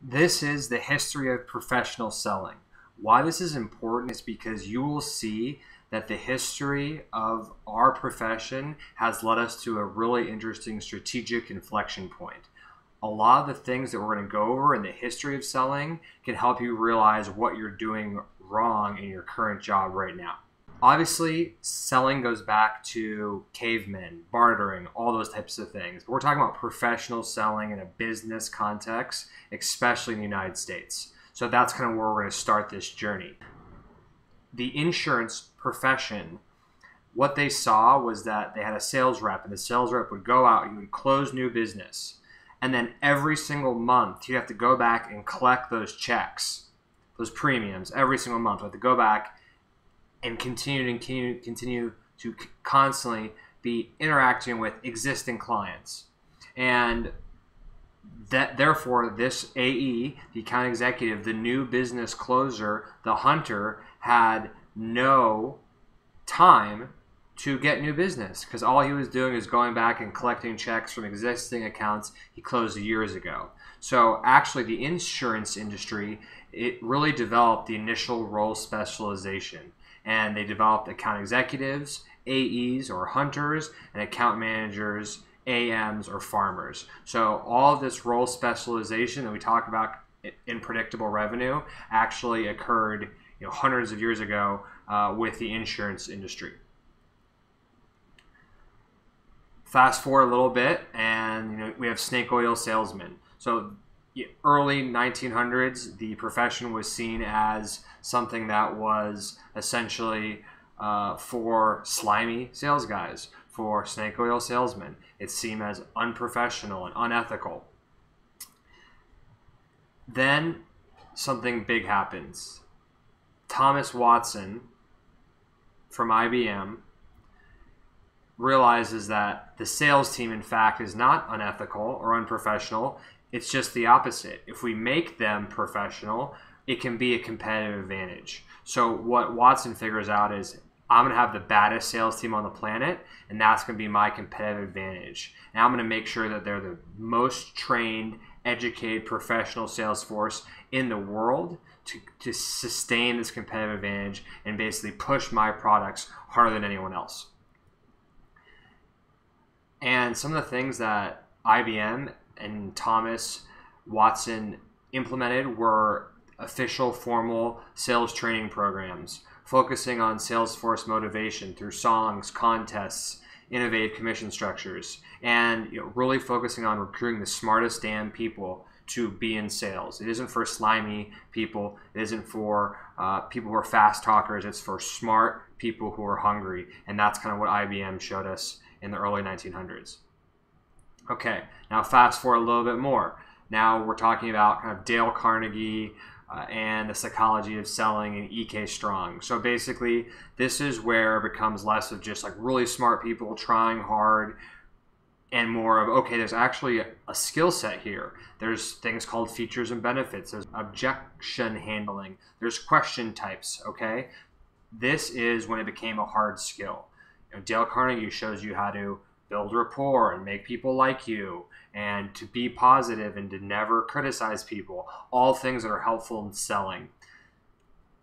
This is the history of professional selling. Why this is important is because you will see that the history of our profession has led us to a really interesting strategic inflection point. A lot of the things that we're going to go over in the history of selling can help you realize what you're doing wrong in your current job right now. Obviously, selling goes back to cavemen, bartering, all those types of things. But we're talking about professional selling in a business context, especially in the United States. So that's kind of where we're going to start this journey. The insurance profession, what they saw was that they had a sales rep, and the sales rep would go out, he would close new business. And then every single month, you have to go back and collect those checks, those premiums, every single month. You have to go back and continue continue, continue to constantly be interacting with existing clients. And that therefore this AE, the account executive, the new business closer, the hunter had no time to get new business because all he was doing is going back and collecting checks from existing accounts he closed years ago. So actually the insurance industry it really developed the initial role specialization and they developed account executives, AEs or hunters, and account managers, AMs or farmers. So all this role specialization that we talk about in predictable revenue actually occurred you know, hundreds of years ago uh, with the insurance industry. Fast forward a little bit, and you know, we have snake oil salesmen. So early 1900s, the profession was seen as something that was essentially uh, for slimy sales guys, for snake oil salesmen. It seemed as unprofessional and unethical. Then something big happens. Thomas Watson from IBM realizes that the sales team, in fact, is not unethical or unprofessional. It's just the opposite. If we make them professional, it can be a competitive advantage. So what Watson figures out is I'm going to have the baddest sales team on the planet, and that's going to be my competitive advantage. And I'm going to make sure that they're the most trained, educated, professional sales force in the world to, to sustain this competitive advantage and basically push my products harder than anyone else. And some of the things that IBM and Thomas Watson implemented were official formal sales training programs focusing on sales force motivation through songs, contests, innovative commission structures, and you know, really focusing on recruiting the smartest damn people to be in sales. It isn't for slimy people. It isn't for uh, people who are fast talkers. It's for smart people who are hungry, and that's kind of what IBM showed us in the early 1900s. Okay, now fast forward a little bit more. Now we're talking about kind of Dale Carnegie uh, and the psychology of selling and EK Strong. So basically, this is where it becomes less of just like really smart people trying hard and more of okay, there's actually a, skill set here. There's things called features and benefits, there's objection handling, there's question types, okay? This is when it became a hard skill. You know, Dale Carnegie shows you how to build rapport and make people like you and to be positive and to never criticize people all things that are helpful in selling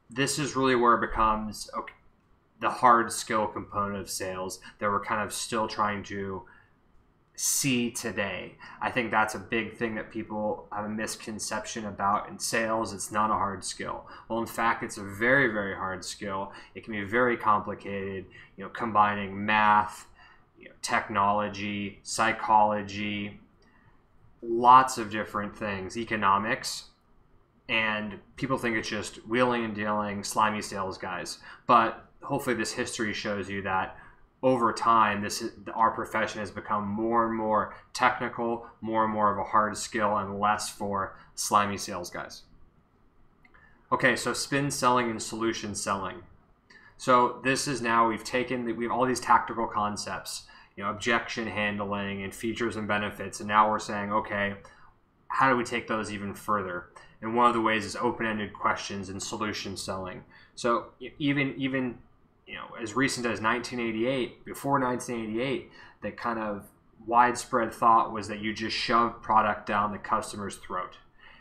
this is really where it becomes okay, the hard skill component of sales that we're kind of still trying to see today. I think that's a big thing that people have a misconception about in sales. It's not a hard skill. Well, in fact, it's a very, very hard skill. It can be very complicated, you know, combining math, you know, technology, psychology, lots of different things, economics, and people think it's just wheeling and dealing, slimy sales guys. But hopefully, this history shows you that over time, this is, our profession has become more and more technical, more and more of a hard skill, and less for slimy sales guys. Okay, so spin selling and solution selling. So this is now we've taken that we have all these tactical concepts you know, objection handling and features and benefits. And now we're saying, okay, how do we take those even further? And one of the ways is open-ended questions and solution selling. So even even you know as recent as 1988, before 1988, that kind of widespread thought was that you just shove product down the customer's throat.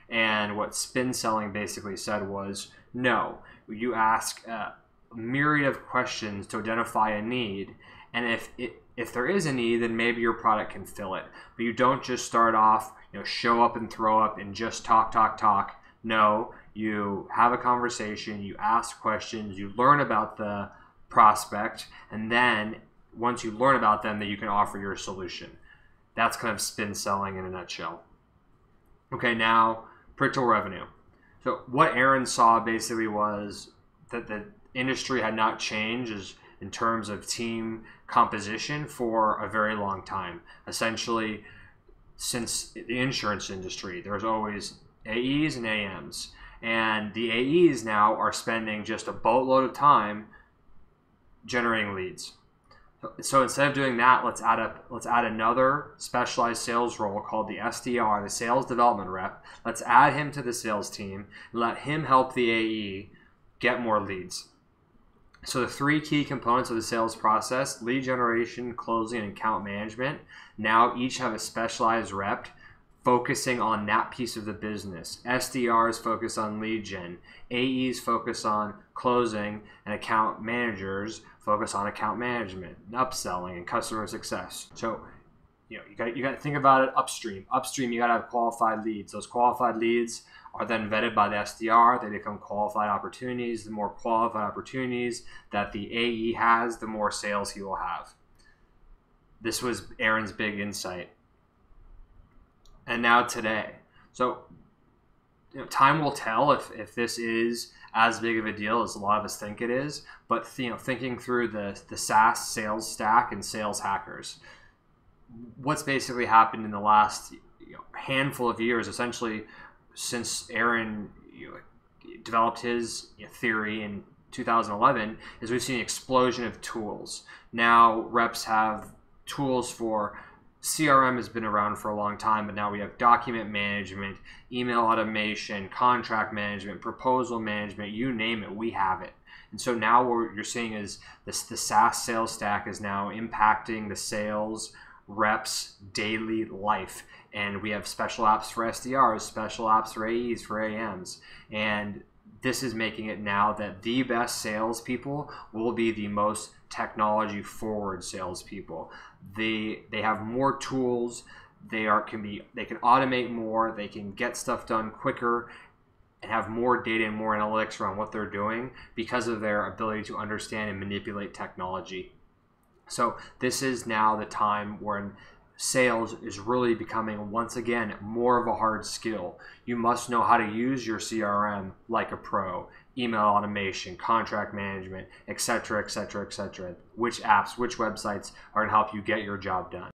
And what spin selling basically said was no, you ask a myriad of questions to identify a need. And if it, if there is a need, then maybe your product can fill it. But you don't just start off, you know, show up and throw up and just talk, talk, talk. No, you have a conversation, you ask questions, you learn about the prospect, and then once you learn about them, that you can offer your solution. That's kind of spin selling in a nutshell. Okay, now predictable revenue. So what Aaron saw basically was that the industry had not changed in terms of team composition for a very long time. Essentially, since the insurance industry, there's always AEs and AMs. And the AEs now are spending just a boatload of time generating leads. So instead of doing that, let's add a let's add another specialized sales role called the SDR, the sales development rep. Let's add him to the sales team let him help the AE get more leads. So the three key components of the sales process, lead generation, closing, and account management, now each have a specialized rep focusing on that piece of the business. SDRs focus on lead gen, AEs focus on closing, and account managers focus on account management, and upselling, and customer success. So, you know, you got you got to think about it upstream. Upstream, you got to have qualified leads. Those qualified leads are then vetted by the SDR. They become qualified opportunities. The more qualified opportunities that the AE has, the more sales he will have. This was Aaron's big insight and now today. So, you know, time will tell if, if this is as big of a deal as a lot of us think it is. But you know, thinking through the the SaaS sales stack and sales hackers, what's basically happened in the last you know, handful of years, essentially since Aaron you know, developed his theory in 2011, is we've seen an explosion of tools. Now reps have tools for CRM has been around for a long time, but now we have document management, email automation, contract management, proposal management, you name it, we have it. And so now what you're seeing is this the SaaS sales stack is now impacting the sales reps daily life. And we have special apps for SDRs, special apps for AEs, for AMs. And this is making it now that the best salespeople will be the most technology forward salespeople. They they have more tools. They are can be they can automate more. They can get stuff done quicker and have more data and more analytics around what they're doing because of their ability to understand and manipulate technology. So this is now the time when sales is really becoming once again more of a hard skill. You must know how to use your CRM like a pro, email automation, contract management, etc., etc., etc. Which apps, which websites are going to help you get your job done.